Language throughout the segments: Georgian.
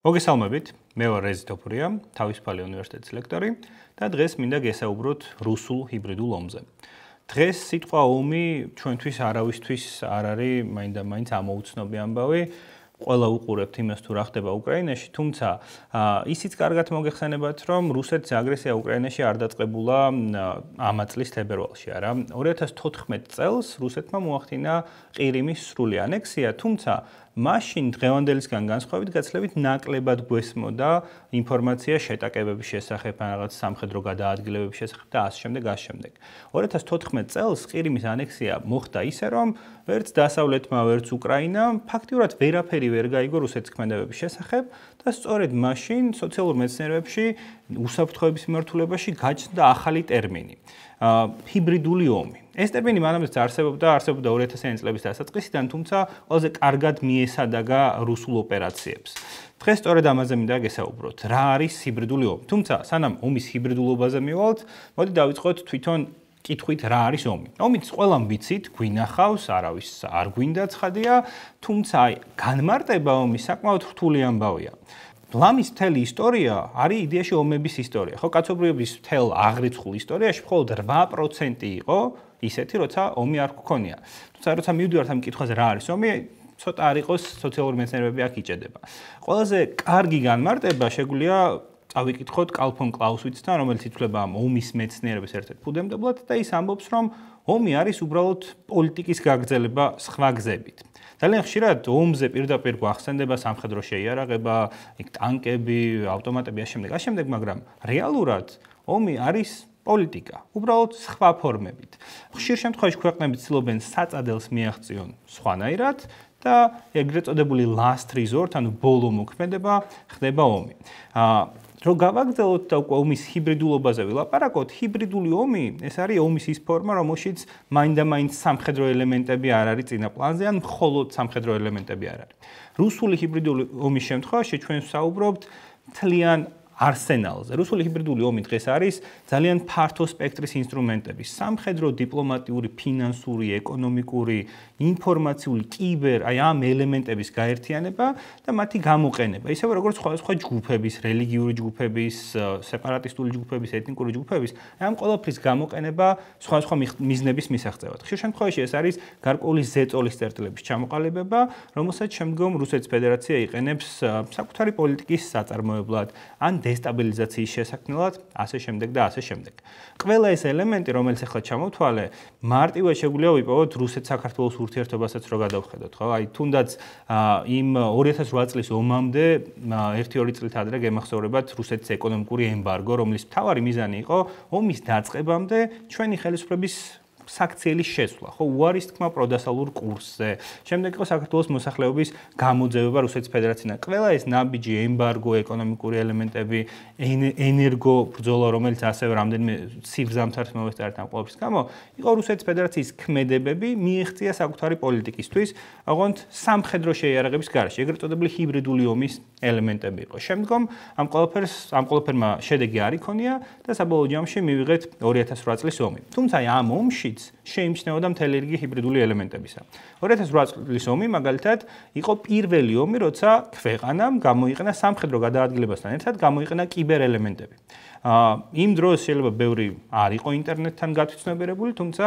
მოგესალმებით. მე ვარ რეზი თოფურია, თავისუფალი უნივერსიტეტის ლექტორი და დღეს მინდა გესაუბროთ რუსულ ჰიბრიდულ ომზე. დღეს სიტყვა ომი ჩვენთვის არავისთვის არ არის მაინდა-მაინც ამოუცნობი ამბავი. ყველა უყურებთ იმას თუ რა ხდება უკრაინაში, თუმცა ისიც კარგად მოგეხსენებათ, რომ რუსეთის აგრესია უკრაინაში არ დაწყებულა ამა წლის თებერვალში, არა? 2014 წელს რუსეთმა მოახდინა ყირიმის სრული ანექსია, თუმცა მაშინ დღევანდელისგან განსხვავებით გაცლებით ნაკლებად გვესმოდა ინფორმაცია შეტაკებების შესახებ, რაღაც სამხედრო გადაადგილებების შესახებ და ასე შემდეგ, ასე შემდეგ. 2014 წელს ყირიმის ანექსია მოხდა ისე, რომ ვერც დასავლეთმა, ვერც უკრაინამ ფაქტიურად ვერაფერი ვერ გაიგო რუსეთის ქმედებების შესახებ და სწორედ მაშინ სოციალურ მეცნიერებებში უსაფრთხოების მიმართულებაში გაჩნდა ახალი ტერმინი. ჰიბრიდული ომი. ეს ტერმინი მანამდეც არსებობდა, არსებობდა 2000-იანი წლების დასაწყისიდან, თუმცა ყველაზე კარგად მიესადაგა რუსულ ოპერაციებს. დღეს სწორედ ამაზე მინდა გესაუბროთ. რა არის ჰიბრიდული ომი? თუმცა სანამ ომის ჰიბრიდულობაზე მივალთ, მოდი დავიწყოთ თვითონ კითხვით რა არის ომი. ომიც ყველამ ვიცით, გვინახავს, არავის არ გვინდა ცხადია, თუმცა აი განმარტება ომის საკმაოდ რთული ამბავია. ლამის მთელი ისტორია არის იდეაში ომების ისტორია. ხო, კაცობრიობის მთელ აღრიცხულ ისტორიაში მხოლოდ 8% იყო ისეთი, როცა ომი არ გქონია. თუმცა როცა მივდივართ ამ კითხვაზე რა არის ომი, ცოტა არ იყოს სოციალური მეცნიერებები აქ იჭედება. ყველაზე კარგი განმარტება შეგვიძლია წავიკითხოთ კალფონ კლაუსვიცთან, რომელიც ითვლება ამ ომის მეცნიერების ერთ-ერთ ფუძემდებლად და ის ამბობს, რომ ომი არის უბრალოდ პოლიტიკის გაგრძელება სხვა გზებით. ძალიან ხშირად ომზე პირდაპირ გვახსენდება სამხედრო შეიარაღება, იქ ტანკები, ავტომატები ასე შემდეგ, ასე შემდეგ, მაგრამ რეალურად ომი არის პოლიტიკა, უბრალოდ სხვა ფორმებით. ხშირ შემთხვევაში ქვეყნები ცდილობენ საწადელს მიაღწიონ სხვანაირად და ეგრეთ წოდებული last resort, ანუ ბოლო მოქმედება ხდება ომი. აა რო გავაგზავნოთ და უკვე ომის ჰიბრიდულობაზე ვილაპარაკოთ, ჰიბრიდული ომი, ეს არის ომის ის ფორმა, რომელშიც მაინდა-მაინც სამხედრო ელემენტები არ არის წინა პლანზე, ან მხოლოდ სამხედრო ელემენტები არ არის. რუსული ჰიბრიდული ომის შემთხვევაში ჩვენ ვსაუბრობთ თლიან არსენალზე. რუსული ჰიბრიდული ომი დღეს არის ძალიან ფართო სპექტრის ინსტრუმენტები, სამხედრო, დიპლომატიური, ფინანსური, ეკონომიკური, ინფორმაციული, კიბერ, აი ამ ელემენტების გაერთიანება და მათი გამოყენება. ისევე როგორც სხვადასხვა ჯგუფების, რელიგიური ჯგუფების, სეპარატისტული ჯგუფების, ეთნიკური ჯგუფების, აი ამ ყოველფრის გამოყენება სხვადასხვა მიზნების მისაღწევად. ხშირ შემთხვევაში ეს არის გარკვეული ზეწოლის წერტილების ჩამოყალიბება, რომელსაც შემდგომ რუსეთის ფედერაცია იყენებს საკუთარი პოლიტიკის საწარმოებლად ან დესტაბილიზაციის შესაქმნელად, ასე შემდეგ და ასე შემდეგ. ყველა ეს ელემენტი, რომელიც ახლა ჩამოთვალე, მარტივად შეგვიძლია ვიპოვოთ რუსეთ-საქართველოს ურთიერთობასაც რო გადავხედოთ, ხო? აი თუნდაც იმ 2008 წლის ომამდე 1-2 წლით ადრე გემახსოვრებათ რუსეთის ეკონომიკური ემბარგო, რომლის მთავარი მიზანი იყო ომის დაწყებამდე ჩვენი ხელისუფლების საქციელის შესვლა, ხო, უარის თქმა პროდასალურ კურსზე. შემდეგ იყო საქართველოს მოსახლეობის გამოძევება რუსეთის ფედერაციიდან. ყველა ეს ნაბიჯი, ემბარგო, ეკონომიკური ელემენტები, ენერგო ბრძოლა, რომელიც ასევე რამდენიმე სიბზამთარს მოესწარეთ ამ ყოველფრის გამო, იყო რუსეთის ფედერაციის ქმედებები მიიღწია საკუთარი პოლიტიკისთვის, აღონთ სამხედრო შეიარაღების გარშე, ეგრეთ წოდებული ჰიბრიდული ომის ელემენტები იყო. შემდგომ ამ ყოველფერს ამ ყოველფერმა შედეგი არ იქონია და საბოლოო ჯამში მივიღეთ 2008 წლის ომი. თუმცა ამ ომში ომშიც შეიმჩნეოდა მთელი რიგი ჰიბრიდული ელემენტებისა. 2008 წლის ომი მაგალითად იყო პირველი ომი, როცა ქვეყანამ გამოიყენა სამხედრო გადაადგილებასთან ერთად გამოიყენა კიბერელემენტები. ა იმ დროს შეიძლება ბევრი არ იყო ინტერნეტთან გათვითცნობიერებული, თუმცა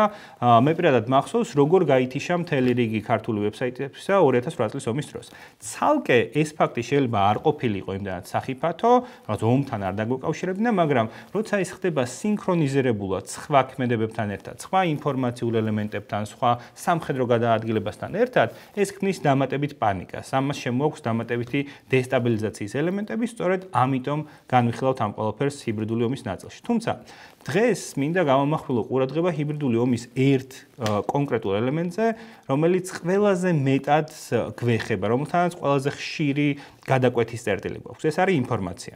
მე პირადად მახსოვს, როგორ გაითიშა მთელი რიგი ქართული ვებსაიტებისა 2008 წლის ომის დროს. ცალკე ეს ფაქტი შეიძლება არ ყოფილიყო იმდანაც სახიფათო, რაღაც ომთან არ დაგვეკავშირებინა, მაგრამ როცა ის ხდება სინქრონიზირებულად სხვა ქმედებებთან ერთად, სხვა ინფორმაციულ ელემენტებთან, სხვა სამხედრო გადაადგილებასთან ერთად, ეს ქმნის დამატებით პანიკას. ამას შემოაქვს დამატებითი დესტაბილიზაციის ელემენტები, სწორედ ამიტომ განვიხილავთ ამ ყველაფერს ჰიბრიდ ჰიბრიდული ომის ნაწილში. თუმცა დღეს მინდა გამომახვილო ყურადღება ჰიბრიდული ომის ერთ კონკრეტულ ელემენტზე, რომელიც ყველაზე მეტად გვეხება, რომელთანაც ყველაზე ხშირი გადაკვეთის წერტილი გვაქვს. ეს არის ინფორმაცია.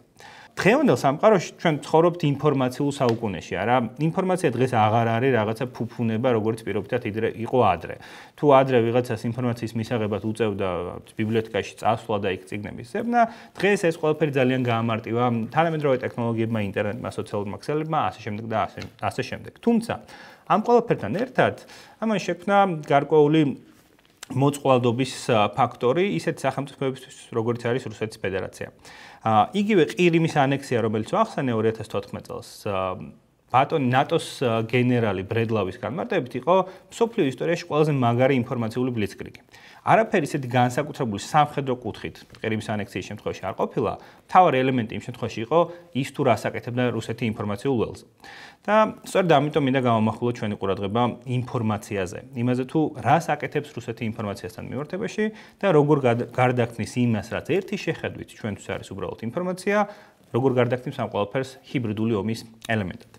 დღევანდელ სამყაროში ჩვენ ცხოვრობთ ინფორმაციულ საუკუნეში, არა? ინფორმაცია დღეს აღარ არის რაღაცა ფუფუნება, როგორც პირობითად იყო ადრე. თუ ადრე ვიღაცას ინფორმაციის მისაღებად უწევდა ბიბლიოთეკაში წასვლა და იქ წიგნების ზებნა, დღეს ეს ყველაფერი ძალიან გაამარტივა თანამედროვე ტექნოლოგიებმა, ინტერნეტმა, სოციალურმა ქსელებმა, ასე შემდეგ და ასე ასე შემდეგ. თუმცა ამ ყველაფერთან ერთად ამან შექმნა გარკვეული მოწყვალდობის ფაქტორი ისეთ სახელმწიფოებისთვის, როგორც არის რუსეთის ფედერაცია. აა იგივე ყირიმის ანექსია, რომელიც ახსენე 2014 წელს ბატონი ნატოს გენერალი ბრედლავის განმარტებით იყო სოფლიო ისტორიაში ყველაზე მაგარი ინფორმაციული ბლიცკრიგი. არაფერი ისეთი განსაკუთრებული სამხედრო კუთხით ყირიმის ანექსიის შემთხვევაში არ ყოფილა. თავარი ელემენტი იმ შემთხვევაში იყო ის თუ რას აკეთებდა რუსეთი ინფორმაციულ ველზე. და სწორედ ამიტომ მინდა გამომახვილო ჩვენი ყურადღება ინფორმაციაზე. იმაზე თუ რას აკეთებს რუსეთი ინფორმაციასთან მიმართებაში და როგორ გარდაქმნის იმას, რაც ერთი შეხედვით ჩვენთვის არის უბრალოდ ინფორმაცია, როგორ გარდაქმნის ამ ყველაფერს ჰიბრიდული ომის ელემენტად.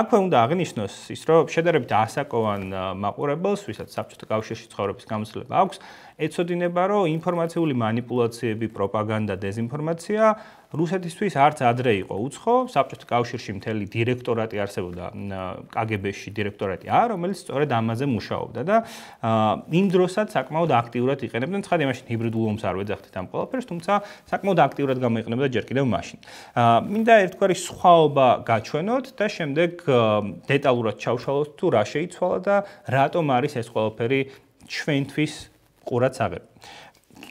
აქვე უნდა აღინიშნოს ის, რომ შედარებით ასაკოვან მაყურებელს, ვისაც საბჭოთა კავშირში ცხოვრების გამოცდილება აქვს, ეცოდინება, რომ ინფორმაციული манипуляციები, პროპაგანდა, დეзинფორმაცია რუსეთისთვის არც ადრე იყო უცხო, საბჭოთა კავშირში მთელი დირექტორატი არსებობდა KGB-ში დირექტორატი ა, რომელიც სწორედ ამაზე მუშაობდა და იმ დროსაც საკმაოდ აქტიურად იყენებდნენ, ცხადია, მაშინ ჰიბრიდულ ომს არ ვეძახდით ამ ყველაფერს, თუმცა საკმაოდ აქტიურად გამოიყენებდა ჯერ კიდევ მაშინ. მინდა ერთგვარი სხვაობა გაჩვენოთ და შემდეგ დეტალურად ჩავშალოთ თუ რა შეიცვალა და რატომ არის ეს ყველაფერი ჩვენთვის ყურაცაღები.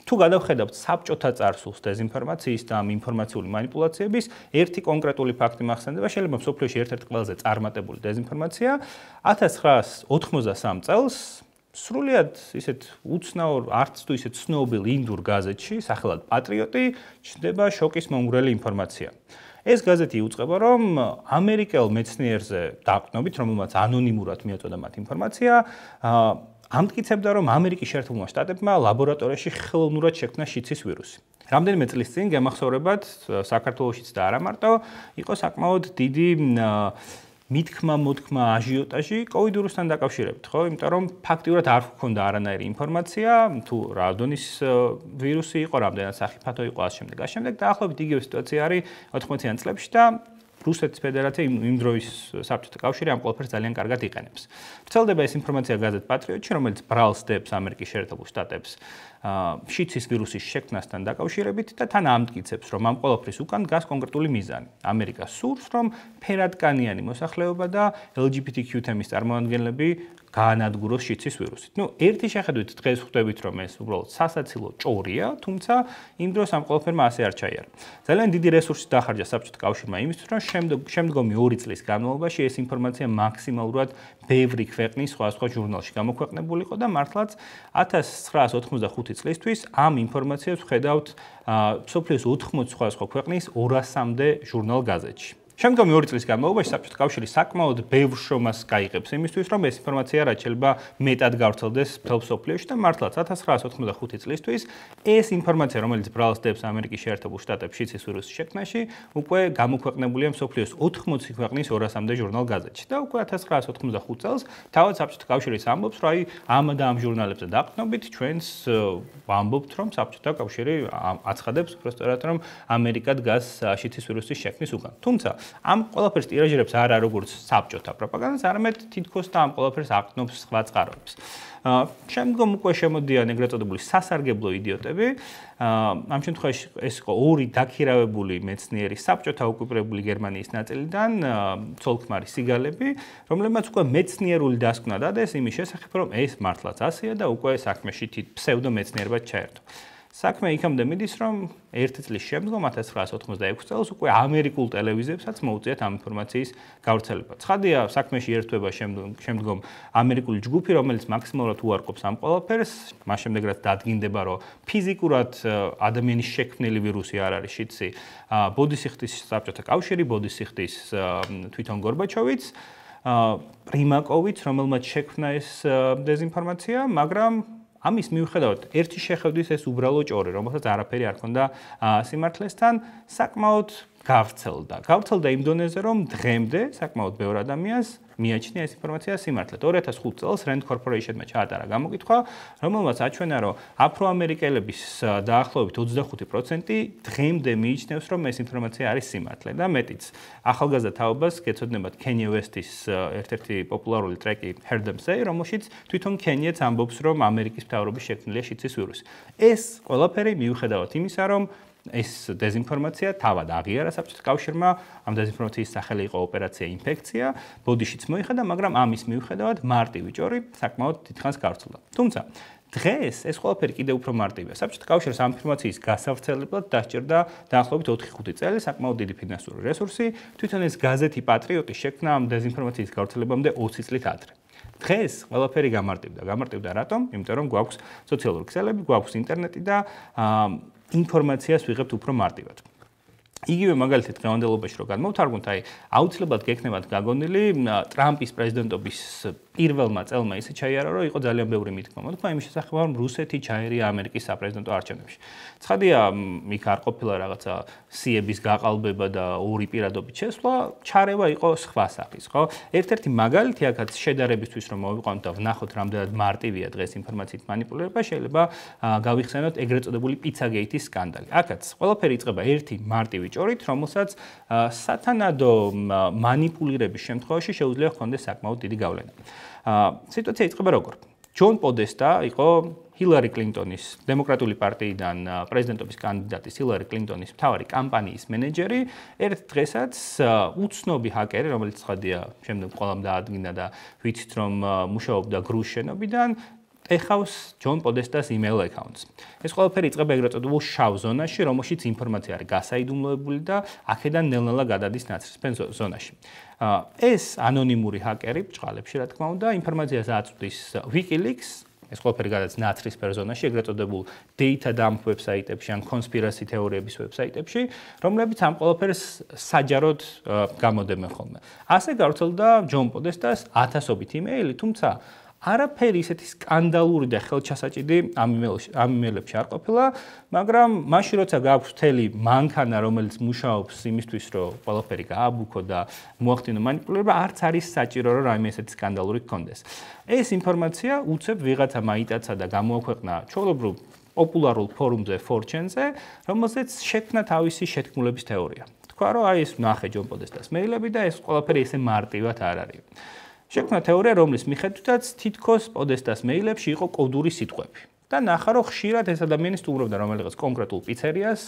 თუ გადავხედავთ საბჭოთა წარსულს დეзинფორმაციის და ამ ინფორმაციული манипуляციების, ერთი კონკრეტული ფაქტი მახსენდება, შეიძლება მსოფლიოში ერთ-ერთი ყველაზე წარმატებული დეзинფორმაცია 1993 წელს სრულიად ისეთ უცნაურ არც თუ ისეთ ცნობილ ინდურ გაზეთში, სახელად პატრიოტი, ჩნდება შოკის მომგვრელი ინფორმაცია. ეს გაზეთი იუწყება, რომ ამერიკელ მეცნიერზე დაყრდნობით, რომელმაც ანონიმურად მიაწოდა მათ ინფორმაცია, აა ამტკიცებდა, რომ ამერიკის შეერთებულმა შტატებმა ლაბორატორიაში ხელოვნურად შექმნა შიცის ვირუსი. რამდენიმე წლის წინ გემახსოვრებად საქართველოსიც და არა მარტო იყო საკმაოდ დიდი მithkma motkma agiotagi covid virusთან დაკავშირებით, ხო? იმიტომ რომ ფაქტიურად არ ჰქონდა არანაირი ინფორმაცია თუ რა დონის ვირუსი იყო, რამდენად საფათო იყო ამ შემდეგ. ამ შემდეგ დაახლოებით იგივე სიტუაცია არის 80-იან წლებში და რუსეთის ფედერაცია იმ დროის საბჭოთა კავშირი ამ ყველაფერს ძალიან კარგად იყენებს. ვრცელდება ეს ინფორმაცია გაზეთ პატრიოტში, რომელიც ბრალს დებს ამერიკის შეერთებულ შტატებს შიცის ვირუსის შექმნასთან დაკავშირებით და თან ამტკიცებს, რომ ამ ყველაფრის უკან დგას კონკრეტული მიზანი. ამერიკა სურს, რომ ფერადკანიანი მოსახლეობა და LGBTQ თემის წარმომადგენლები გაანადგუროს შიცის ვირუსით. ნუ ერთი შეხედვით დღეს ხვდებით რომ ეს უბრალოდ სასაცილო ჭორია, თუმცა იმ დროს ამ ყველაფერმა ასე არ ჩაიარა. ძალიან დიდი რესურსი დახარჯა საბჭოთა კავშირმა იმისთვის, რომ შემდგომი 2 წლის განმავლობაში ეს ინფორმაცია მაქსიმალურად ბევრი ქვეყნის სხვადასხვა ჟურნალში გამოქვეყნებულიყო და მართლაც 1985 წლისთვის ამ ინფორმაციას ვხედავთ სოფლის 80 სხვადასხვა ქვეყნის 200-მდე ჟურნალ გაზეთში. შემდგომი 2 წლის განმავლობაში საბჭოთა კავშირი საკმაოდ ბევრ შრომას გაიღებს იმისთვის, რომ ეს ინფორმაცია რაც შეიძლება მეტად გავრცელდეს მთელ სოფლიოში და მართლაც 1985 წლისთვის ეს ინფორმაცია, რომელიც ბრალსდებს ამერიკის შეერთებულ შტატებში ცის ვირუსის შექმნაში, უკვე გამოქვეყნებულია სოფლიოს 80 ქვეყნის 200-მდე ჟურნალ გაზეთში და უკვე 1985 წელს თავად საბჭოთა კავშირის ამბობს, რომ აი ამ და ამ ჟურნალებზე დაყნობით ჩვენს ვამბობთ, რომ საბჭოთა კავშირი აცხადებს უბრალოდ რომ ამერიკა დგას შიცის ვირუსის შექმნის უკან. თუმცა ამ ყველაფერს ტირაჟირებს არა როგორც საბჭოთა პროპაგანდას, არამედ თითქოს და ამ ყველაფერს აკნობს სხვა წყაროებს. აა შემდგომ უკვე შემოდიან ეგრეთ წოდებული სასარგებლო იდიოტები. აა ამ შემთხვევაში ეს იყო ორი დაქირავებული მეცნიერი საბჭოთა ოკუპირებული გერმანიის ნაწილიდან, ცოლქმარი სიგალები, რომლებმაც უკვე მეცნიერული დასკვნა დადეს იმის შესახებ, რომ ეს მართლაც ასეა და უკვე საქმეში თვით ფსევდომეცნიერებად ჩაერთო. საქმე იქამდე მიდის, რომ ერთი წლის შემდგომ 1996 წელს უკვე ამერიკულ ტელევიზიებსაც მოუწიათ ამ ინფორმაციის გავრცელება. ცხადია, საქმეში ერთვება შემდგომ ამერიკული ჯგუფი, რომელიც მაქსიმალურად უარყოფს ამ ყველაფერს, მას შემდეგ რაც დადგინდება, რომ ფიზიკურად ადამიანის შექმნილი ვირუსი არ არის შიტსი, ბოდისიხტის საბჭოთა კავშირი, ბოდისიხტის თვითონ გორბაჩოვიც, პრიმაკოვიც, რომელმაც შექმნა ეს დეзинფორმაცია, მაგრამ ამის მიუხედავად, ერთი შეხედვის ეს უბრალო ჭორი, რომელსაც არაფერი არ ქონდა სიმართლესთან, საკმაოდ გავრცელდა. გავრცელდა იმ დონეზე, რომ დღემდე საკმაოდ ბევრ ადამიანს მიაჩნია ეს ინფორმაცია სიმართლედ. 2005 წელს Rand Corporation-მა ჩაატარა გამოკითხვა, რომელმაც აჩვენა, რომ აფროამერიკელების დაახლოებით 25% დღემდე მიიჩნევს, რომ ეს ინფორმაცია არის სიმართლე და მეტიც. ახალგაზრდა თაობას გეცოდინებათ Kanye West-ის ერთ-ერთი პოპულარული ტრეკი Heard Them Say, რომელშიც თვითონ Kanye-ც ამბობს, რომ ამერიკის მთავრობის შექმნილია შიცის ვირუსი. ეს ყველაფერი მიუხედავად იმისა, რომ ეს დეзинფორმაცია თავად აღიარა საბჭოთა კავშირმა. ამ დეзинფორმაციის სახელი იყო ოპერაცია ინფექცია. ბოდიშიც მოიხადა, მაგრამ ამის მიუხედავად მარტივი ჭორი საკმაოდ დიდხანს გავრცელდა. თუმცა დღეს ეს ყველაფერი კიდევ უფრო მარტივია. საბჭოთა კავშირს ამ ინფორმაციის გასავრცელებლად დასჭირდა დაახლოებით 4-5 წელი საკმაოდ დიდი ფინანსური რესურსი. თვითონ ეს გაზეთი პატრიოტი შექმნა ამ დეзинფორმაციის გავრცელებამდე 20 წლით ადრე. დღეს ყველაფერი გამარტივდა. გამარტივდა რატომ? იმიტომ რომ გვაქვს სოციალური ქსელები, გვაქვს ინტერნეტი და ინფორმაციას ვიღებთ უფრო მარტივად. იგივე მაგალითად დღევანდელობაში რო გადმოვთარგმნოთ, აი აუცილებლად გექნებათ გაგონილი ტრამპის პრეზიდენტობის პირველმა წელმა ისე ჩაიარა, რომ იყო ძალიან ბევრი მიდგომა. თქვა იმის შესახებ, რომ რუსეთი ჩაერია ამერიკის საპრეზიდენტო არჩევნებში. ცხადია, იქ არ ყოფილა რაღაცა სიების გაყალბება და ორი პირადობით შესვლა, ჩარევა იყო სხვა სახის, ხო? ერთ-ერთი მაგალითი აქაც შედარებისთვის რომ მოვიყვანთ და ვნახოთ რამდენად მარტივია დღეს ინფორმაციით манипуლირება, შეიძლება გავიხსენოთ ეგრეთ წოდებული პიცაგეიტის სკანდალი. აქაც ყველაფერი იწყება ერთი მარტივი ჭორით, რომელსაც სათანადო манипуლირების შემთხვევაში შეუძლია ჰქონდეს საკმაოდ დიდი გავლენა. სიტუაცია იწყება როგორ? ჯონ პოდესტა იყო ჰილარი კლინტონის დემოკრატიული პარტიიდან პრეზიდენტობის კანდიდატის ჰილარი კლინტონის მთავარი კამპანიის მენეჯერი. ერთ დღესაც უცნობი ჰაკერი, რომელიც ხადია შემდეგ ყველამ დაადგინა და ვიცით რომ მუშაობდა გრუს შენობიდან, ეხავს ჯონ პოდესტას email accounts. ეს ყველაფერი იწყება ეგრეთ წოდებულ შავ ზონაში, რომელშიც ინფორმაცია არის გასაიდუმლოებული და აქედან ნელ-ნელა გადადის ნაცრისფერ ზონაში. ეს ანონიმური ჰაკერი ბჭყალებში, რა თქმა უნდა, ინფორმაციას აწვდის WikiLeaks ეს ყველაფერი გადადის ნაცრისფერ ზონაში, ეგრეთ წოდებულ data dump ვებსაიტებში ან conspiracy თეორიების ვებსაიტებში, რომლებიც ამ ყველაფერს საჯაროდ გამოდემენ ხოლმე. ასე გავრცელდა ჯონ პოდესტას ათასობით იმეილი, თუმცა არაფერი ისეთი სკანდალური და ხელჩასაჭიდი ამიმელებში არ ყოფილა, მაგრამ მაშინ როცა გაქვს მთელი მანქანა, რომელიც მუშაობს იმისთვის, რომ ყველაფერი გააბუქო და მოახდინო მანიპულირება, არც არის საჭირო, რომ რაიმე ესეთი სკანდალური გქონდეს. ეს ინფორმაცია უცებ ვიღაცა მაიტაცა და გამოაქვეყნა ჩოლობრულ პოპულარულ ფორუმზე 4chan-ზე, რომელზეც შექმნა თავისი შეთქმულების თეორია. თქვა, რომ აი ეს ნახე ჯონ პოდესტას მეილები და ეს ყველაფერი ესე მარტივად არ არის. შექმნა თეორია, რომლის მიხედვითაც თითქოს პოდესტას მეილებში იყო კოდური სიტყვები. და ნახა რომ ხშირად ეს ადამიანის სტუმრობდა რომელიღაც კონკრეტულ პიცერიას,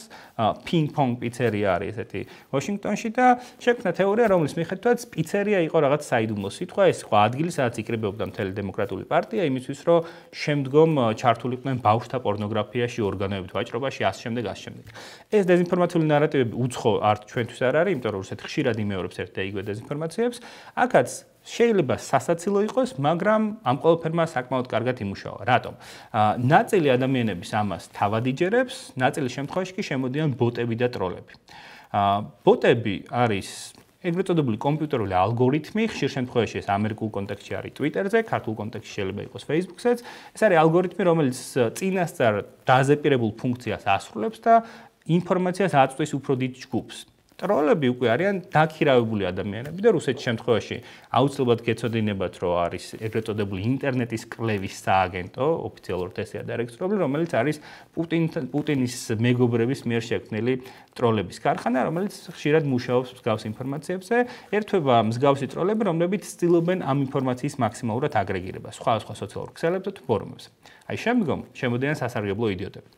პინგ-პონგ პიცერია არის ესეთი ვაშინგტონში და შექმნა თეორია, რომლის მიხედვითაც პიცერია იყო რაღაც საიდუმლო სიტყვა, ეს იყო ადგილი, სადაც იყრებოდა მთელი დემოკრატიული პარტია იმისთვის, რომ შემდგომ ჩართულიყვნენ ბავშვთა პორნოგრაფიაში, ორგანოებით ვაჭრობაში, ას შემდეგ, ას შემდეგ. ეს დეзинფორმაციული ნარატივები უცხო არ ჩვენთვის არ არის, იმიტომ რომ რუსეთი ხშირად იმეორებს ერთ და იგივე დეзинფორმაციებს. აქაც შეიძლება სასაცილო იყოს, მაგრამ ამ ყველაფერმა საკმაოდ კარგად იმუშავა. რატომ? აა ნაწილი ადამიანების ამას თავად იჯერებს, ნაწილი შემთხვევაში კი შემოდიან ბოტები და ტროლები. აა ბოტები არის ეგრეთ წოდებული კომპიუტერული ალგორითმი, ხშირ შემთხვევაში ეს ამერიკულ კონტექსტში არის Twitter-ზე, ქართულ კონტექსტში შეიძლება იყოს Facebook-ზეც. ეს არის ალგორითმი, რომელიც წინასწარ დაზეპირებულ ფუნქციას ასრულებს და ინფორმაციას აწვდის უფრო დიდ ჯგუფს. ტროლები უკვე არიან დაქირავებული ადამიანები და რუსეთის შემთხვევაში აუცილებლად გეცოდინებათ, რომ არის ეგრეთ წოდებული ინტერნეტის კლევის სააგენტო, ოფიციალურად ესე ადარეგისტრირებული, რომელიც არის პუტინ პუტინის მეგობრების მიერ შექმნილი ტროლების ქარხანა, რომელიც ხშირად მუშაობს მსგავს ინფორმაციებზე. ერთვება მსგავსი ტროლები, რომლებიც ცდილობენ ამ ინფორმაციის მაქსიმალურად აგრეგირებას სხვა სხვა სოციალურ ქსელებსა თუ ფორუმებზე. აი შემდგომ შემოდიან სასარგებლო იდიოტები.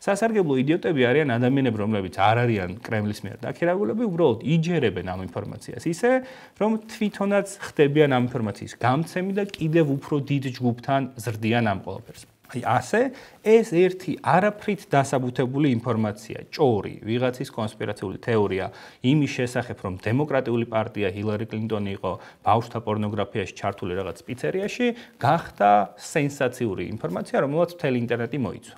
სასარგებლო იდიოტები არიან ადამიანები, რომლებიც არ არიან კრემლის მიერ დაქირავულები, უბრალოდ იჯერებენ ამ ინფორმაციას ისე, რომ თვითონაც ხდებიან ამ ინფორმაციის გამცემი და კიდევ უფრო დიდ ჯგუფთან ზრდიან ამ ყველაფერს. აი ასე ეს ერთი არაფრით დასაბუთებული ინფორმაცია, ჭორი, ვიღაცის კონსპირაციული თეორია იმის შესახებ, რომ დემოკრატიული პარტია ჰილარი კლინტონი იყო ბავშვთა პორნოგრაფიაში ჩართული რაღაც პიცერიაში, გახდა სენსაციური ინფორმაცია, რომელსაც მთელი ინტერნეტი მოიცვა.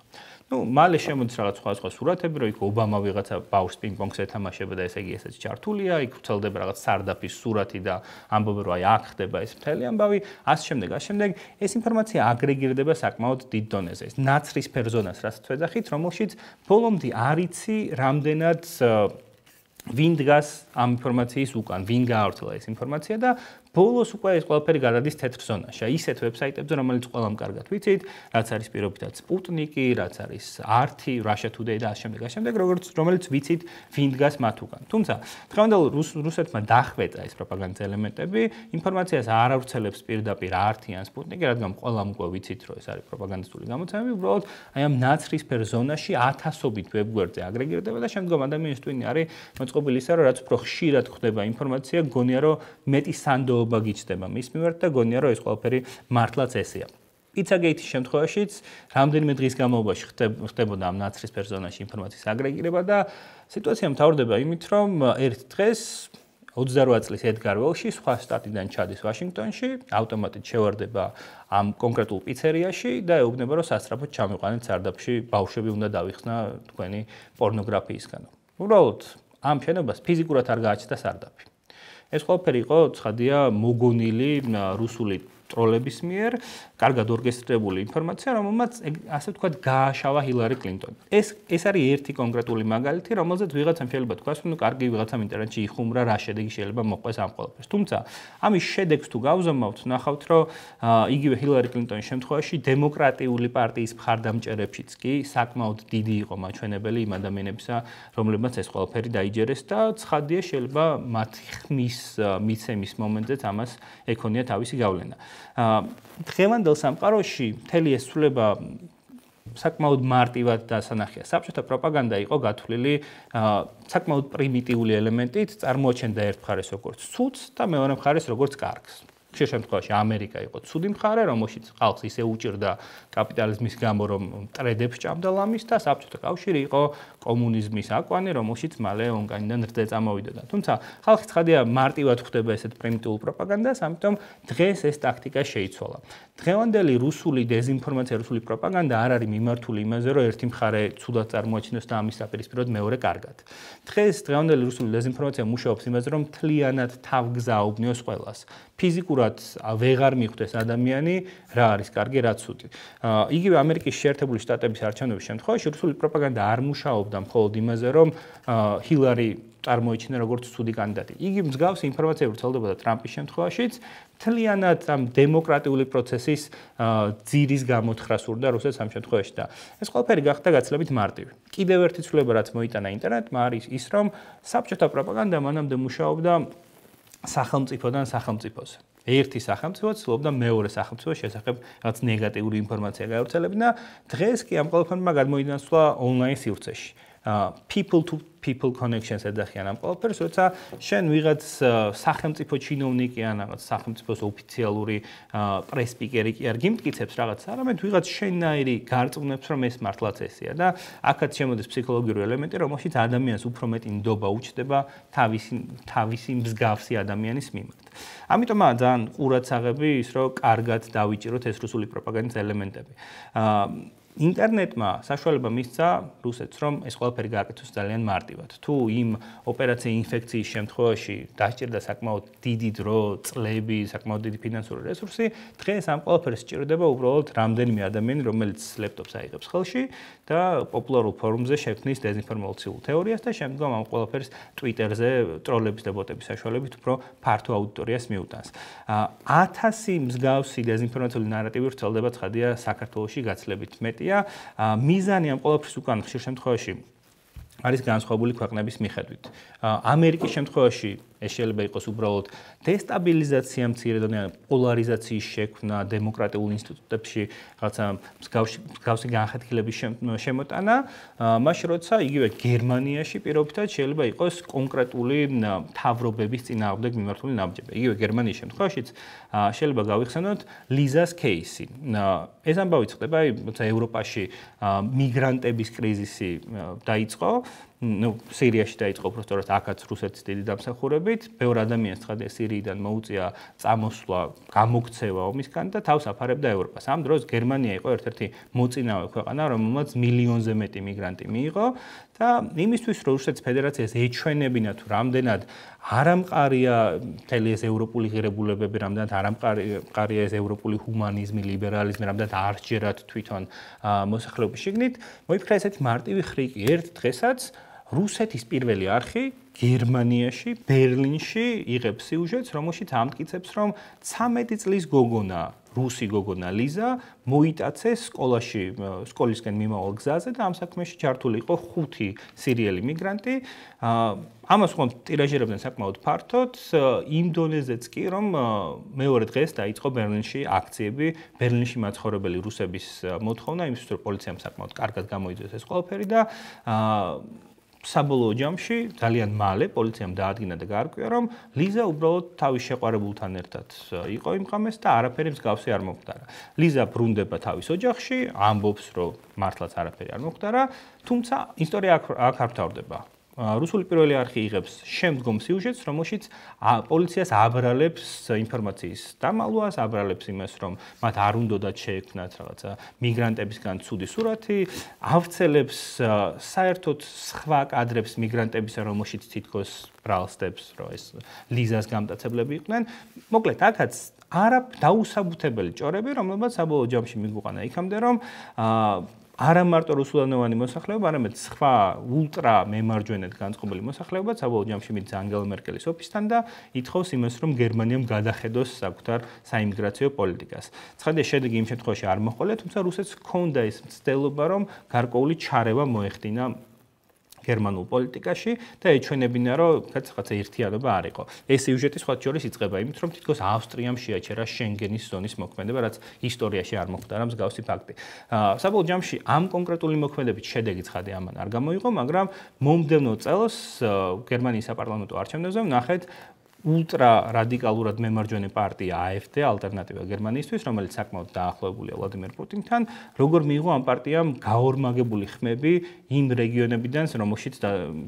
Ну, მალე შემოდის რაღაც სხვა სხვა სურათები, რომ იქ ობამა ვიღაცა ბაუშს პინგ-პონგს ეთამაშება და ესე იგი ესეც ჩართულია, იქ ვრცელდება რაღაც სარდაფის სურათი და ამბობენ რომ აი აქ ხდება ეს მთელი ამბავი, ასე შემდეგ, ასე შემდეგ, ეს ინფორმაცია აგრეგირდება საკმაოდ დიდ დონეზე. ეს ნაცრის პერსონას რასაც ვეძახით, რომელშიც ბოლომდე არიცი რამდენად ვინ დგას ამ ინფორმაციის უკან, ვინ გაავრცელა ეს ინფორმაცია და ბოლოს უკვე ეს ყველაფერი გადადის თეთრ ზონაში. ისეთ ვებსაიტებზე, რომელიც ყველამ კარგად ვიცით, რაც არის პირობითად Sputnik-ი, რაც არის RT, Russia Today და ამ შემდეგ, ამ შემდეგ, როგორც რომელიც ვიცით, ვინ დგას მათ უკან. თუმცა, დღევანდელ რუსეთმა დახვეწა ეს პროპაგანდის ელემენტები, ინფორმაციას არ ავრცელებს პირდაპირ RT ან Sputnik-ი, რადგან ყველამ უკვე ვიცით, რომ ეს არის პროპაგანდისტული გამოცემები, უბრალოდ აი ამ ნაცრისფერ ზონაში ათასობით ვებგვერდზე აგრეგირდება და შემდგომ ადამიანის ტვინი არის მოწყობილი ისე, რომ რაც უფრო ხშირად ხდება ინფორმაცია, გონია რომ მეტი სანდო მადლობა გიჩნდება მის მიმართ და გონია რომ ეს ყველაფერი მართლაც ესეა. Pizzagate-ის შემთხვევაშიც რამდენიმე დღის განმავლობაში ხდებოდა ამ ნაცრის პერსონაჟის ინფორმაციის აგრეგირება და სიტუაცია მთავრდება იმით, რომ ერთ დღეს 28 წლის ედგარ ველში სხვა შტატიდან ჩადის ვაშინგტონში, ავტომატით შევარდება ამ კონკრეტულ პიცერიაში და ეუბნება, რომ სასწრაფოდ ჩამიყვანეთ სარდაფში, ბავშვები უნდა დავიხსნა თქვენი პორნოგრაფიისგან. უბრალოდ ამ შენობას ფიზიკურად არ გააჩნდა სარდაფი. ეს ყველაფერი იყო ცხადია მოგონილი რუსული ტროლების მიერ კარგად ორკესტრირებული ინფორმაცია, რომელმაც ასე ვთქვათ გააშავა ჰილარი კლინტონი. ეს ეს არის ერთი კონკრეტული მაგალითი, რომელზეც ვიღაცამ შეიძლება თქვას, რომ კარგი ვიღაცამ ინტერნეტში იხუმრა რა შედეგი შეიძლება მოყვეს ამ ყველაფერს. თუმცა ამის შედეგს თუ გავზომავთ, ნახავთ, რომ იგივე ჰილარი კლინტონის შემთხვევაში დემოკრატიული პარტიის მხარდამჭერებშიც კი საკმაოდ დიდი იყო მაჩვენებელი იმ ადამიანებისა, რომლებმაც ეს ყველაფერი დაიჯერეს და ცხადია შეიძლება მათ ხმის მიცემის მომენტზეც ამას ეკონია თავისი გავლენა. დღევანდელ სამყაროში მთელი ეს ცვლილება საკმაოდ მარტივად დასანახია. საბჭოთა პროპაგანდა იყო გათვლილი საკმაოდ პრიმიტიული ელემენტით, წარმოაჩენდა ერთ მხარეს როგორც ცუდს და მეორე მხარეს როგორც კარგს. ხშირ შემთხვევაში ამერიკა იყო ცუდი მხარე, რომელშიც ხალხს ისე უჭირდა კაპიტალიზმის გამო, რომ ტრედებს ჭამდა ლამის და საბჭოთა კავშირი იყო კომუნიზმის აკვანი, რომელშიც მალე ონკანიდან რძე წამოვიდოდა. თუმცა ხალხი ცხადია მარტივად ხვდება ესეთ პრიმიტიულ პროპაგანდას, ამიტომ დღეს ეს ტაქტიკა შეიცვალა. დღევანდელი რუსული დეзинფორმაცია, რუსული პროპაგანდა არ არის მიმართული იმაზე, რომ ერთი მხარე ცუდად წარმოაჩინოს და ამის საპირისპიროდ მეორე კარგად. დღეს დღევანდელი რუსული დეзинფორმაცია მუშაობს იმაზე, რომ მთლიანად თავგზაუბნიოს ყველას. ფიზიკურად ვეღარ მიხვდეს ადამიანი რა არის კარგი, რა ცუდი. იგივე ამერიკის შეერთებული შტატების არჩევნების შემთხვევაში რუსული პროპაგანდა არ მუშაობდა მხოლოდ იმაზე, რომ ჰილარი წარმოიჩინა როგორც ცუდი კანდიდატი. იგი მსგავსი ინფორმაცია ვრცელდებოდა ტრამპის შემთხვევაშიც, თლიანად ამ დემოკრატიული პროცესის ძირის გამოთხრა სურდა რუსეთს ამ შემთხვევაში და ეს ყველაფერი გახდა გაცილებით მარტივი. კიდევ ერთი ცვლილება რაც მოიტანა ინტერნეტმა არის ის, რომ საბჭოთა პროპაგანდა მანამდე მუშაობდა სახელმწიფოდან სახელმწიფოს. ერთი სახელმწიფო ცდილობდა მეორე სახელმწიფოს შესახებ რაღაც ნეგატიური ინფორმაცია გავრცელებინა. დღეს კი ამ ყველაფერმა გადმოინაცვლა ონლაინ სივრცეში. People to people connections ეძახიან ამ ყველაფერს, როცა შენ ვიღაც სახელმწიფო ჩინოვნიკი ან რაღაც სახელმწიფოს ოფიციალური პრეს სპიკერი კი არ გიმტკიცებს რაღაც, არამედ ვიღაც შენნაირი გარწმუნებს, რომ ეს მართლაც ესეა და აქაც შემოდის ფსიქოლოგიური ელემენტი, რომელშიც ადამიანს უფრო მეტი ნდობა უჩდება თავისი თავისი მსგავსი ადამიანის მიმართ. ამიტომაა ძალიან ყურადსაღები ის, რომ კარგად დავიჭიროთ ეს რუსული პროპაგანდის ელემენტები. აა ინტერნეტმა საშუალება მისცა რუსეთს, რომ ეს ყველაფერი გააკეთოს ძალიან მარტივად. თუ იმ ოპერაცია ინფექციის შემთხვევაში დასჭირდა საკმაოდ დიდი დრო, წლები, საკმაოდ დიდი ფინანსური რესურსი, დღეს ამ ყველაფერს სჭირდება უბრალოდ რამდენიმე ადამიანი, რომელიც ლეპტოპს აიღებს ხელში და პოპულარულ ფორუმზე შექმნის დეзинფორმაციულ თეორიას და შემდგომ ამ ყველაფერს Twitter-ზე ტროლების და ბოტების საშუალებით უფრო ფართო აუდიტორიას მიუტანს. 1000 მსგავსი დეзинფორმაციული ნარატივი ვრცელდება ცხადია საქართველოსში გაცილებით მეტი პარტია მიზანი ამ ყოველფრის უკან ხშირ შემთხვევაში არის განსხვავებული ქვეყნების მიხედვით. ამერიკის შემთხვევაში ეს შეიძლება იყოს უბრალოდ დესტაბილიზაცია მცირე დონეზე, პოლარიზაციის შექმნა დემოკრატიულ ინსტიტუტებში, რაღაცა მსგავსი მსგავსი განხეთქილების შემოტანა, მაშინ როცა იგივე გერმანიაში პირობითად შეიძლება იყოს კონკრეტული თავრობების წინააღმდეგ მიმართული ნაბიჯები. იგივე გერმანიის შემთხვევაშიც შეიძლება გავიხსენოთ ლიზას кейსი. ეს ამბავი ხდება, როცა ევროპაში მიგრანტების კრიზისი დაიწყო, ну სირიაში დაიწყო უბრალოდ აქაც რუსეთის დიდი დამსახურებით. ბევრ ადამიანს ცხადია სირიიდან მოუწია წამოსვლა გამოქცევა ომისგან და თავს აფარებდა ევროპას. ამ დროს გერმანია იყო ერთ-ერთი მოწინავე ქვეყანა რომელმაც მილიონზე მეტი მიგრანტი მიიღო და იმისთვის რომ რუსეთის ფედერაციას ეჩვენებინა თუ რამდენად არამყარია მთელი ეს ევროპული ღირებულებები, რამდენად არამყარია ეს ევროპული ჰუმანიზმი, ლიბერალიზმი, რამდენად არ ჯერათ თვითონ მოსახლეობის შიგნით, მოიფიქრა ესეთი მარტივი ხრიკი. ერთ დღესაც რუსეთის პირველი არხი გერმანიაში, ბერლინში იღებს სიუჟეტს, რომელშიც ამტკიცებს, რომ 13 წლის გოგონა, რუსი გოგონა ლიზა მოიტაცეს სკოლაში, სკოლისკენ მიმავალ გზაზე და ამ საქმეში ჩართული იყო ხუთი სირიელი მიგრანტი. ამას ხომ ტირაჟირებდნენ საკმაოდ ფართოდ, იმ დონეზეც კი, რომ მეორე დღეს დაიწყო ბერლინში აქციები, ბერლინში მაცხოვრებელი რუსების მოთხოვნა იმისთვის, რომ პოლიციამ საკმაოდ კარგად გამოიძიოს ეს ყველაფერი და საბოლოო ჯამში ძალიან მალე პოლიციამ დაადგინა და გაარკვია, რომ ლიზა უბრალოდ თავის შეყვარებულთან ერთად იყო იმ ღამეს და არაფერი მსგავსი არ მომხდარა. ლიზა ბრუნდება თავის ოჯახში, ამბობს, რომ მართლაც არაფერი არ მომხდარა, თუმცა ისტორია აქ არ თავდება. რუსული პირველი არხი იღებს შემდგომ სიუჟეტს, რომელშიც პოლიციას აბრალებს ინფორმაციის დამალვას, აბრალებს იმას, რომ მათ არ უნდათ შეექმნათ რაღაცა მიგრანტებისგან ცუდი სურათი, ავცელებს საერთოდ სხვა კადრებს მიგრანტებისა, რომელშიც თითქოს ბრალსტებს, რომ ეს ლიზას გამტაცებლები იყვნენ. მოკლედ, აქაც არა დაუსაბუთებელი ჭორები, რომლებიც საბოლოო ჯამში მიგვიყანა იქამდე, რომ აა არა მარტო რუსულენოვანი მოსახლეობა, არამედ სხვა ულტრა მემარჯვენედ განწყობილი მოსახლეობა საბოლოო ჯამში მიდის ანგელა მერკელის ოფისთან და ითხოვს იმას, რომ გერმანიამ გადახედოს საკუთარ საიმიგრაციო პოლიტიკას. ცხადია, შედეგი იმ შემთხვევაში არ მოხდა, თუმცა რუსეთს ჰქონდა ის მცდელობა, რომ გარკვეული ჩარევა მოეხდინა გერმანულ პოლიტიკაში და ეჩვენებინა, რომ რაღაცა ერთიანობა არ იყო. ეს სიუჟეტი სხვა შორის იწყება იმით, რომ თითქოს ავსტრიამ შეაჩერა შენგენის ზონის მოქმედება, რაც ისტორიაში არ მოხდა რა მსგავსი ფაქტი. აა საბოლოო ჯამში ამ კონკრეტული მოქმედებით შედეგი ცხადე ამან არ გამოიღო, მაგრამ მომდევნო წელს გერმანიის საპარლამენტო არჩევნებზე ნახეთ ультра რადიკალურად მემარჯვენე პარტია AFD ალტერნატივა გერმანიისთვის, რომელიც საკმაოდ დაახლოებულია ვლადიმერ პუტინთან, როგორ მიიღო ამ პარტიამ გაორმაგებული ხმები იმ რეგიონებიდან, რომელშიც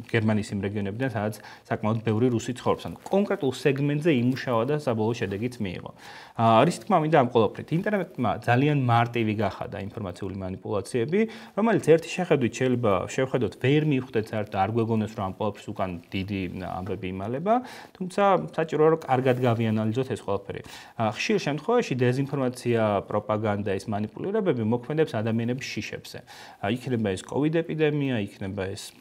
გერმანიის იმ რეგიონებიდან, სადაც საკმაოდ ბევრი რუსი ცხოვრობს. ანუ კონკრეტულ სეგმენტზე იმუშავა და საბოლოო შედეგიც მიიღო. არის თქმა მინდა ამ ყოლაფრით. ინტერნეტმა ძალიან მარტივი გახადა ინფორმაციული манипуляციები, რომელიც ერთი შეხედვით შეიძლება შევხედოთ, ვერ მივხვდეთ საერთოდ არ გვეგონებს რომ ამ ყოლაფრს უკან დიდი ამბები იმალება, თუმცა საჭიროა რომ კარგად გავიანალიზოთ ეს ყველაფერი. ხშირ შემთხვევაში დეзинფორმაცია, პროპაგანდა, ეს манипуლირებები მოქმედებს ადამიანების შიშებზე. იქნება ეს COVID ეპიდემია, იქნება ეს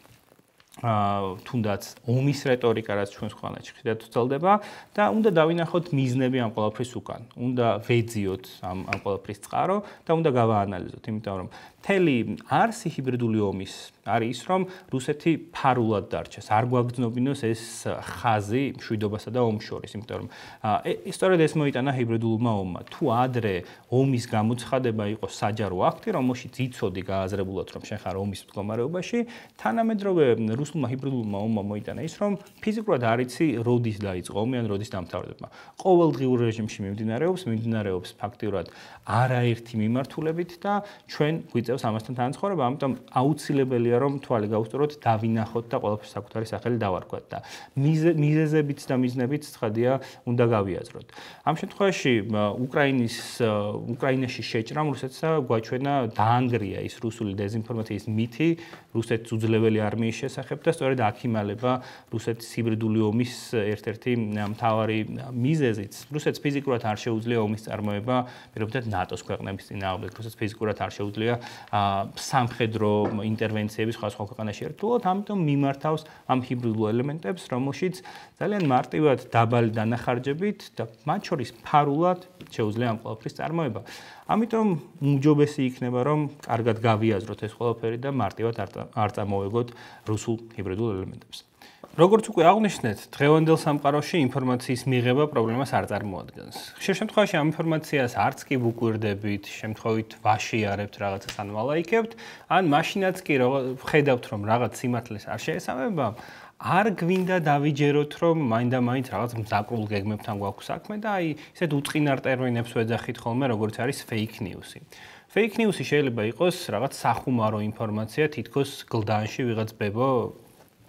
აა თუნდაც ომის რეტორიკა რაც ჩვენს ხალხში ხშირად ვრცელდება და უნდა დავინახოთ მიზნები ამ ყველაფრის უკან. უნდა ვეძიოთ ამ ამ ყველაფრის წყარო და უნდა გავაანალიზოთ, იმიტომ რომ მთელი არსი ჰიბრიდული ომის არის ის, რომ რუსეთი ფარულად დარჩეს. არ გვაგზნობინოს ეს ხაზი მშვიდობასა და ომს შორის, იმიტომ რომ ისტორიად ეს მოიტანა ჰიბრიდულმა ომმა. თუ ადრე ომის გამოცხადება იყო საჯარო აქტი, რომელშიც იწოდი გააზრებულად, რომ შენ ხარ ომის მდგომარეობაში, თანამედროვე რუსულმა ჰიბრიდულმა ომმა მოიტანა ის, რომ ფიზიკურად არ იცი როდის დაიწყო ომი ან როდის დამთავრდება. ყოველდღიურ რეჟიმში მიმდინარეობს, მიმდინარეობს ფაქტიურად არაერთი მიმართულებით და ჩვენ გვიწევს ამასთან თანაცხოვრება, ამიტომ აუცილებელია გვინდა რომ თვალი გავუსწოროთ, დავინახოთ და ყველაფერს საკუთარი სახელი დავარქვათ და მიზეზებიც და მიზნებიც ცხადია უნდა გავიაზროთ. ამ შემთხვევაში უკრაინის უკრაინაში შეჭრამ რუსეთსა გვაჩვენა დაანგრია ის რუსული დეзинფორმაციის მითი რუსეთის უძლეველი არმიის შესახებ და სწორედ აქ იმალება რუსეთის ჰიბრიდული ომის ერთ-ერთი მთავარი მიზეზიც. რუსეთს ფიზიკურად არ შეუძლია ომის წარმოება პირობდად ნატოს ქვეყნების წინააღმდეგ. რუსეთს ფიზიკურად არ შეუძლია სამხედრო ინტერვენცია სხვა სხვა ქვეყანაში ერთდროულად, ამიტომ მიმართავს ამ ჰიბრიდულ ელემენტებს, რომელშიც ძალიან მარტივად დაბალი დანახარჯებით და მათ შორის ფარულად შეუძლია ამ ყველაფრის წარმოება. ამიტომ უმჯობესი იქნება, რომ კარგად გავიაზროთ ეს ყველაფერი და მარტივად არ წარმოვეგოთ რუსულ ჰიბრიდულ ელემენტებს. როგორც უკვე აღნიშნეთ, დღევანდელ სამყაროში ინფორმაციის მიღება პრობლემას არ წარმოადგენს. ხშირ შემთხვევაში ამ ინფორმაციას არც კი ვუკვირდებით, შემთხვევით ვაშიარებთ რაღაცას ან ვალაიქებთ, ან მაშინაც კი ხედავთ, რომ რაღაც სიმართლეს არ შეესაბამება, არ გვინდა დავიჯეროთ, რომ მაინდა-მაინც რაღაც მზაკრულ გეგმებთან გვაქვს საქმე და აი, ესეთ უწყინარ ტერმინებს ვეძახით ხოლმე, როგორც არის fake news-ი. fake news-ი შეიძლება იყოს რაღაც სახუმარო ინფორმაცია, თითქოს გლდანში ვიღაც ბებო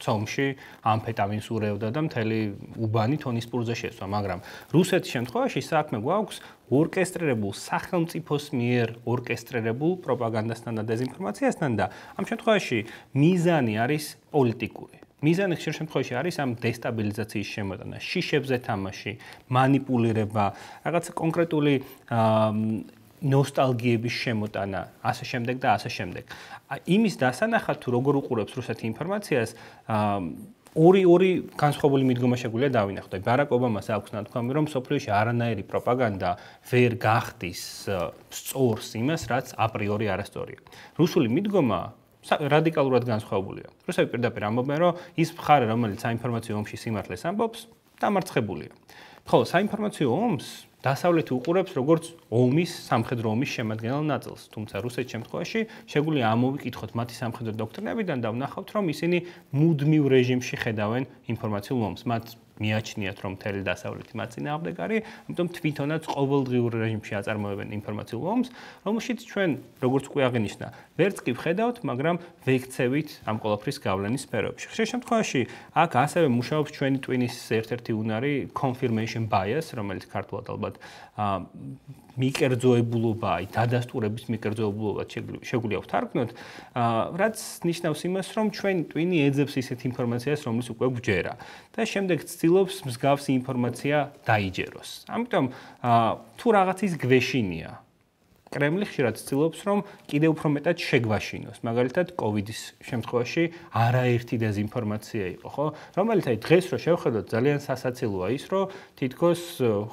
ცომში ამფეტამინს ურევდა და მთელი უბანი თონის პურზე შეცვა, მაგრამ რუსეთის შემთხვევაში საქმე გვაქვს ორკესტრირებულ სახელმწიფოს მიერ ორკესტრირებულ პროპაგანდასთან და დეзинფორმაციასთან და ამ შემთხვევაში მიზანი არის პოლიტიკური. მიზანი ხშირ შემთხვევაში არის ამ დესტაბილიზაციის შემოტანა, შიშებზე თამაში, манипуლირება, რაღაცა კონკრეტული აა ნოსტალგიების შემოტანა, ასე შემდეგ და ასე შემდეგ. იმის დასანახად თუ როგორ უყურებს რუსეთი ინფორმაციას, ორი ორი განსხვავებული მიდგომა შეგვიძლია დავინახოთ. ბარაკ ობამას აქვს ნათქვამი, რომ სოფლიოში არანაირი პროპაგანდა ვერ გახდის სწორს იმას, რაც აპრიორი არასწორია. რუსული მიდგომა რადიკალურად განსხვავებულია. რუსები პირდაპირ ამბობენ, რომ ის მხარე, რომელიც საინფორმაციო ომში სიმართლეს ამბობს, დამარცხებულია. ხოლო საინფორმაციო ომს დასავლეთი უყურებს როგორც ომის სამხედრო ომის შემადგენელ ნაწილს. თუმცა რუსეთის შემთხვევაში შეგვიძლია ამოვიკითხოთ მათი სამხედრო დოქტრინებიდან და ვნახავთ, რომ ისინი მუდმივ რეჟიმში ხედავენ ინფორმაციულ ომს. მათ მიაჩნიათ რომ მთელი დასავლეთი მათ წინააღმდეგ არის, ამიტომ თვითონაც ყოველდღიურ რეჟიმში აწარმოებენ ინფორმაციულ ომს, რომელშიც ჩვენ როგორც უკვე აღინიშნა, ვერც კი ვხედავთ, მაგრამ ვექცევით ამ ყოლაფრის გავლენის სფეროებში. ხშირ შემთხვევაში აქ ასევე მუშაობს ჩვენი ტვინის ერთ-ერთი უნარი confirmation bias, რომელიც ქართულად ალბათ მიკერძოებულობა, აი დადასტურების მიკერძოებულობა შეგვიძლია ვთარგმნოთ, რაც ნიშნავს იმას, რომ ჩვენ ტვინი ეძებს ისეთ ინფორმაციას, რომელიც უკვე გვჯერა და შემდეგ ცდილობს მსგავსი ინფორმაცია დაიჯეროს. ამიტომ თუ რაღაცის გვეშინია, კრემლი ხშირად ცდილობს, რომ კიდევ უფრო მეტად შეგვაშინოს. მაგალითად, COVID-ის შემთხვევაში არაერთი დეზინფორმაცია იყო, ხო? რომელიც აი დღეს რო შევხედოთ, ძალიან სასაცილოა ის, რომ თითქოს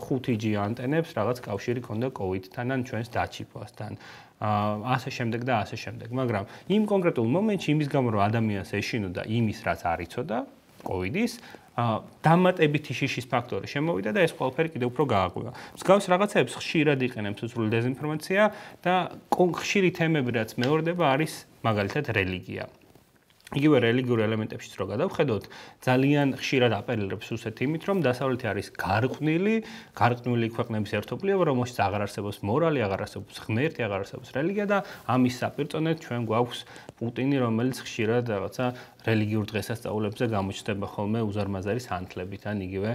5G ანტენებს რაღაც კავშირი ქონდა COVID-თან ან ჩვენს დაჩიფვასთან. აა ასე შემდეგ და ასე შემდეგ. მაგრამ იმ კონკრეტულ მომენტში იმის გამო რომ ადამიანს ეშინოდა იმის რაც არ იცოდა COVID-ის, დამატებითი შიშის ფაქტორი შემოვიდა და ეს ყველაფერი კიდევ უფრო გააღვივა. მსგავს რაღაცებს ხშირად იყენებს უცრული დეზინფორმაცია და ხშირი თემები რაც მეორდება არის მაგალითად რელიგია. იგივე რელიგიურ ელემენტებშიც რო გადავხედოთ, ძალიან ხშირად აპელირებს რუსეთი იმით, რომ დასავლეთი არის გარყვნილი, გარყვნილი ქვეყნების ერთობლიობა, რომელშიც აღარ არსებობს მორალი, აღარ არსებობს ღმერთი, აღარ არსებობს რელიგია და ამის საპირწონედ ჩვენ გვაქვს პუტინი, რომელიც ხშირად რაღაცა რელიგიურ დღესასწაულებზე გამოჩნდება ხოლმე უზარმაზარი სანთლებით ან იგივე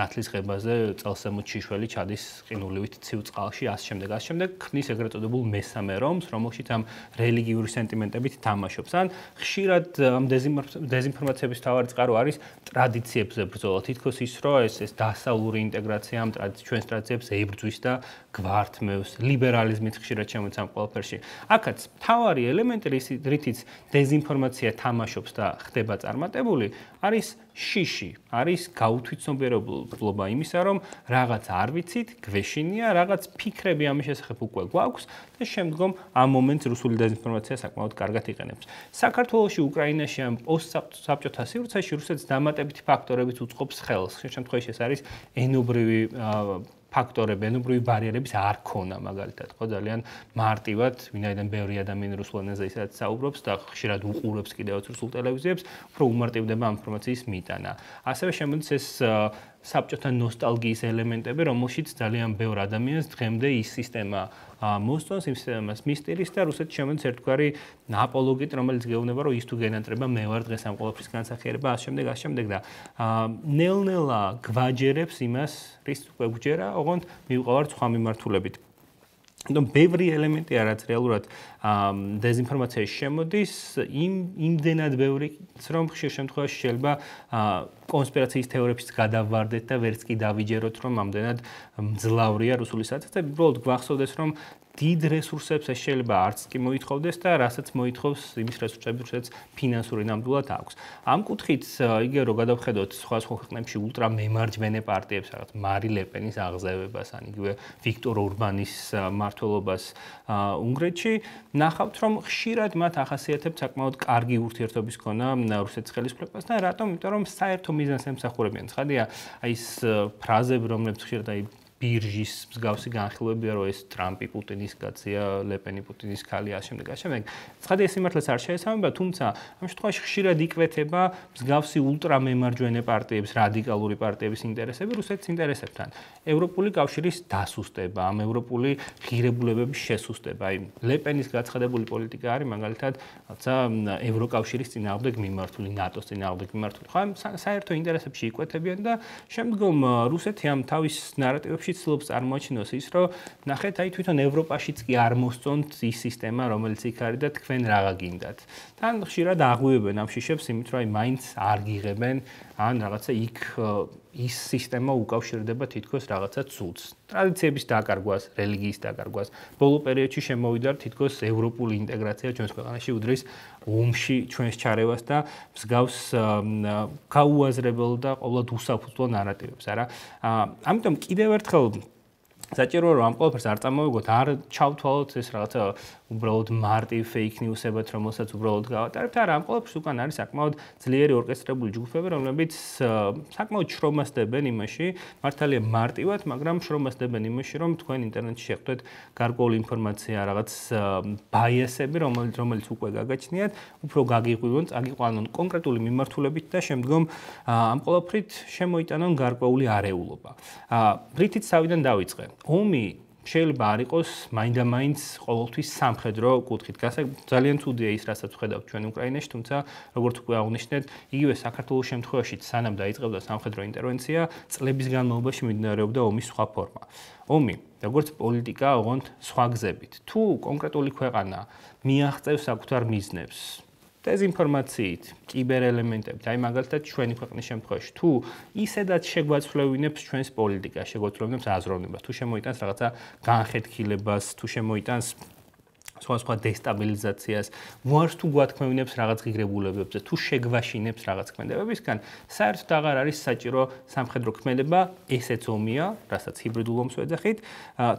ნათლისღებაზე წელსემუჩი შველი ჩადის ყინულივით ცივ წყალში, ასე შემდეგ, ასე შემდეგ, ქნის ეგრეთ წოდებულ მესამე რომს, რომელშიც ამ რელიგიური სენტიმენტებით თამაშობს. ან ხშირად ამ დეზინფორმაციების თავარი წყარო არის ტრადიციებზე ბრძოლა. თითქოს ის, რომ ეს ეს დასავლური ინტეგრაცია ამ ჩვენს ტრადიციებს ეიბრძვის და გვართმევს, ლიბერალიზმით ხშირად შემოწამ ყველაფერში. აქაც თავარი ელემენტი, რითიც დეზინფორმაცია თამაშობს თამაშობს და ხდება წარმატებული, არის შიში, არის გაუთვითცნობიერებლობა იმისა, რომ რაღაც არ ვიცით, გვეშინია, რაღაც ფიქრები ამის შესახებ უკვე გვაქვს და შემდგომ ამ მომენტს რუსული დეზინფორმაცია საკმაოდ კარგად იყენებს. საქართველოსი, უკრაინაში ამ პოსტსაბჭოთა სივრცეში რუსეთს დამატებითი ფაქტორებიც უწყობს ხელს. ამ შემთხვევაში ეს არის ენობრივი ფაქტორები, ენობრივი ბარიერების არ ქონა მაგალითად, ხო ძალიან მარტივად, ვინაიდან ბევრი ადამიანი რუსულ ენაზე ისაც საუბრობს და ხშირად უყურებს კიდევაც რუსულ ტელევიზიებს, უფრო უმარტივდება ინფორმაციის მიტანა. ასევე შემოდის ეს საბჭოთა ნოსტალგიის ელემენტები, რომელშიც ძალიან ბევრ ადამიანს დღემდე ის სისტემა მოსწონს, იმ სისტემას მისტირის და რუსეთში შემოდის ერთგვარი აპოლოგიტ, რომელიც გეუბნება, რომ ის თუ გენატრება, მე ვარ დღეს ამ ყოველფრის განსახიერება, ასე შემდეგ, ასე შემდეგ და ნელ-ნელა გვაჯერებს იმას, რის უკვე გვჯერა, ოღონდ მივყავართ სხვა მიმართულებით. ანუ ბევრი ელემენტი არაც რეალურად დეზინფორმაციაში შემოდის იმ იმდენად ბევრი რომ ხშირ შემთხვევაში შეიძლება კონსპირაციის თეორიებიც გადავარდეთ და ვერც კი დავიჯეროთ რომ ამდენად მძლავრია რუსული საცაცები უბრალოდ გვახსოვდეს რომ დიდ რესურსებს ეს შეიძლება არც კი მოითხოვდეს და რასაც მოითხოვს იმის რესურსები, რასაც ფინანსური ნამდვილად აქვს. ამ კუთხით იგივე რომ გადავხედოთ სხვა სხვა ქვეყნებში ულტრა მემარჯვენე პარტიებს, რაღაც მარი ლეპენის აღზევებას, ან იგივე ვიქტორ ორბანის მართლობას უნგრეთში, ნახავთ რომ ხშირად მათ ახასიათებთ საკმაოდ კარგი ურთიერთობის ქონა რუსეთის ხელისუფლებასთან, რატომ? იმიტომ რომ საერთო მიზანს ემსახურებიან. ცხადია, აი ეს ფრაზები, რომლებიც ხშირად აი ბირჟის მსგავსი განხილვებია, რომ ეს ტრამპი პუტინის კაცია, ლეპენი პუტინის ქალი, ასე შემდეგ, შემდეგ. ცხადია, ეს იმართლაც არ შეესაბამება, თუმცა ამ შემთხვევაში ხშირად იკვეთება მსგავსი ულტრამემარჯვენე პარტიების, რადიკალური პარტიების ინტერესები რუსეთის ინტერესებთან. ევროპული კავშირის დასუსტება, ამ ევროპული ღირებულებების შესუსტება, აი ლეპენის გაცხადებული პოლიტიკა არის მაგალითად, რაცა ევროკავშირის წინააღმდეგ მიმართული, ნატოს წინააღმდეგ მიმართული. ხო, საერთო ინტერესებში იკვეთებიან და შემდგომ რუსეთი ამ თავის ნარატივებში ევროპაში ცდილობს წარმოაჩინოს ის, რომ ნახეთ, აი თვითონ ევროპაშიც კი არ მოსწონთ ის სისტემა, რომელიც იქ არის და თქვენ რაღა გინდათ. თან ხშირად აღვივებენ ამ შიშებს იმით, რომ აი მაინც არ გიღებენ ან რაღაცა იქ ის სისტემა უკავშირდება თითქოს რაღაცა ცუდს. ტრადიციების დაკარგვას, რელიგიის დაკარგვას. ბოლო პერიოდში შემოვიდა თითქოს ევროპული ინტეგრაცია ჩვენს ქვეყანაში უდრის ომში ჩვენს ჩარევას და მსგავს გაუაზრებელ და ყოველდღიურ უსაფუძვლო ნარატივებს, არა? ამიტომ კიდევ ერთხელ საჭიროა რომ ამ ყველაფერს არ წამოვიგოთ, არ ჩავთვალოთ ეს რაღაცა უბრალოდ მარტი fake news-ებად, რომელსაც უბრალოდ გავატარებთ, არა, ამ ყველაფერს უკან არის საკმაოდ ძლიერი ორკესტრებული ჯგუფები, რომლებიც საკმაოდ შრომას დებენ იმაში, მართალია მარტივად, მაგრამ შრომას დებენ იმაში, რომ თქვენ ინტერნეტში შეხვდეთ გარკვეული ინფორმაცია, რაღაც bias-ები, რომელიც რომელიც უკვე გაგაჩნიათ, უფრო გაგიყვანონ, წაგიყვანონ კონკრეტული მიმართულებით და შემდგომ ამ ყველაფრით შემოიტანონ გარკვეული არეულობა. აა ბრიტიც თავიდან დაიწყე. ომი შეიძლება არ იყოს მაინდა-მაინც ყოველთვის სამხედრო კუთხით. გასაგ ძალიან თუდია ის, რასაც ვხედავთ ჩვენ უკრაინაში, თუმცა როგორც უკვე აღნიშნეთ, იგივე საქართველოს შემთხვევაში სანამ დაიწყებდა სამხედრო ინტერვენცია, წლების განმავლობაში მიმდინარეობდა ომის სხვა ფორმა. ომი, როგორც პოლიტიკა, ოღონდ სხვა გზებით. თუ კონკრეტული ქვეყანა მიაღწევს საკუთარ მიზნებს, დეზინფორმაციით, კიბერელემენტებით, აი მაგალითად ჩვენი ქვეყნის შემთხვევაში, თუ ისედაც შეგვაცვლევინებს ჩვენს პოლიტიკას, შეგვაცვლევინებს აზროვნებას, თუ შემოიტანს რაღაცა განხეთქილებას, თუ შემოიტანს სხვა სხვა დესტაბილიზაციას, ვარს თუ გვათქმევინებს რაღაც ღირებულებებზე, თუ შეგვაშინებს რაღაც ქმედებებისგან, საერთოდ აღარ არის საჭირო სამხედრო ქმედება, ესეც ომია, რასაც ჰიბრიდულ ომს ვეძახით.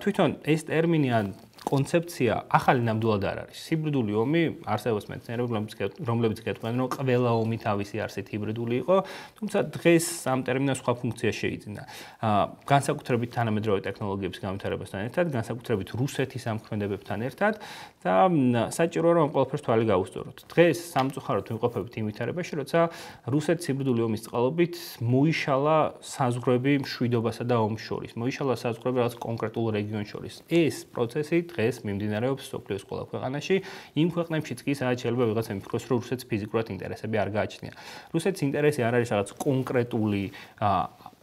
თვითონ ეს ტერმინი ან კონცეფცია ახალი ნამდვილად არ არის. ჰიბრიდული ომი არსებობს მეცნიერებლებიც რომლებიც გეტყვიან რომ ყველა ომი თავისი არსით ჰიბრიდული იყო, თუმცა დღეს ამ ტერმინას სხვა ფუნქცია შეიძინა. აა განსაკუთრებით თანამედროვე ტექნოლოგიების განვითარებასთან ერთად, განსაკუთრებით რუსეთის ამქმედებებთან ერთად და საჭიროა რომ ყველაფერს თვალი გაუსწოროთ. დღეს სამწუხაროდ ვიმყოფებით იმ ვითარებაში, როცა რუსეთის ჰიბრიდული ომის წყალობით მოიშალა საზღვრები მშვიდობასა და ომს შორის. მოიშალა საზღვრები რაღაც კონკრეტულ რეგიონს შორის. ეს პროცესი დღეს მიმდინარეობს სოფლიოს ყველა ქვეყანაში. იმ ქვეყნებშიც კი სადაც შეიძლება ვიღაცა მიფიქროს, რომ რუსეთს ფიზიკურად ინტერესები არ გააჩნია. რუსეთის ინტერესი არ არის რაღაც კონკრეტული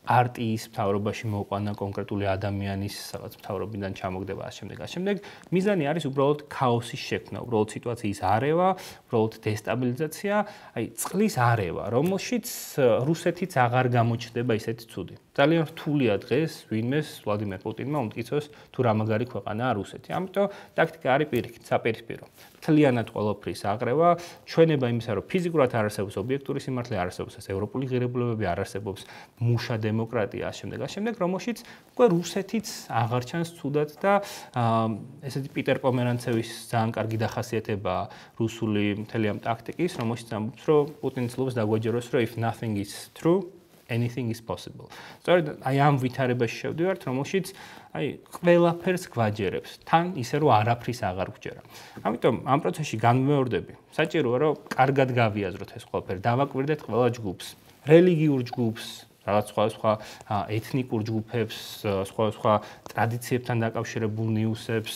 არტიის მთავრობაში მოყვანა კონკრეტული ადამიანის რაღაც მთავრობიდან ჩამოგდება ამ შემდეგ ამ შემდეგ მიზანი არის უბრალოდ ქაოსის შექმნა, უბრალოდ სიტუაციის არევა, უბრალოდ დესტაბილიზაცია, აი წყლის არევა, რომელშიც რუსეთიც აღარ გამოჩნდება ისეთი ცუდი. ძალიან რთულია დღეს ვინმეს ვლადიმერ პუტინმა უმტკიცოს თუ რა მაგარი ქვეყანაა რუსეთი. ამიტომ ტაქტიკა არის პირიქით, საპირისპირო. თლიანად ყოველფრის აღრევა, ჩვენება იმისა, რომ ფიზიკურად არ არსებობს ობიექტური სიმართლე, არ არსებობს ეს ევროპული ღირებულებები, არ არსებობს მუშა დემოკრატია, ამ შემდეგ, ამ შემდეგ, რომელშიც უკვე რუსეთიც აღარ ჩანს ცუდად და ესეთი პიტერ პომერანცევის ძალიან კარგი დახასიათება რუსული მთელი ამ ტაქტიკის, რომელშიც ამბობს, რომ პუტინს ლობს დაგვაჯეროს, რომ if nothing is true anything is possible. სწორედ აი ამ ვითარებაში შევდივართ, რომელშიც აი ყველაფერს გვაჯერებს, თან ისე რომ არაფრის აღარ გვჯერა. ამიტომ ამ პროცესში განმეორდები. საჭიროა რომ კარგად გავიაზროთ ეს ყველაფერი, დავაკვირდეთ ყველა ჯგუფს, რელიგიურ ჯგუფს, რაღაც სხვა სხვა ეთნიკურ ჯგუფებს, სხვა სხვა ტრადიციებთან დაკავშირებულ ნიუსებს,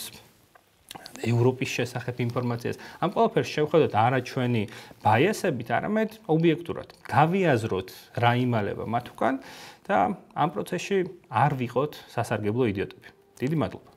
ევროპის შესახებ ინფორმაციას. ამ ყველაფერს შევხედოთ არა ჩვენი ბაიასებით, არამედ ობიექტურად. გავიაზროთ რა იმალება მათ უკან და ამ პროცესში არ ვიყოთ სასარგებლო იდიოტები. დიდი მადლობა.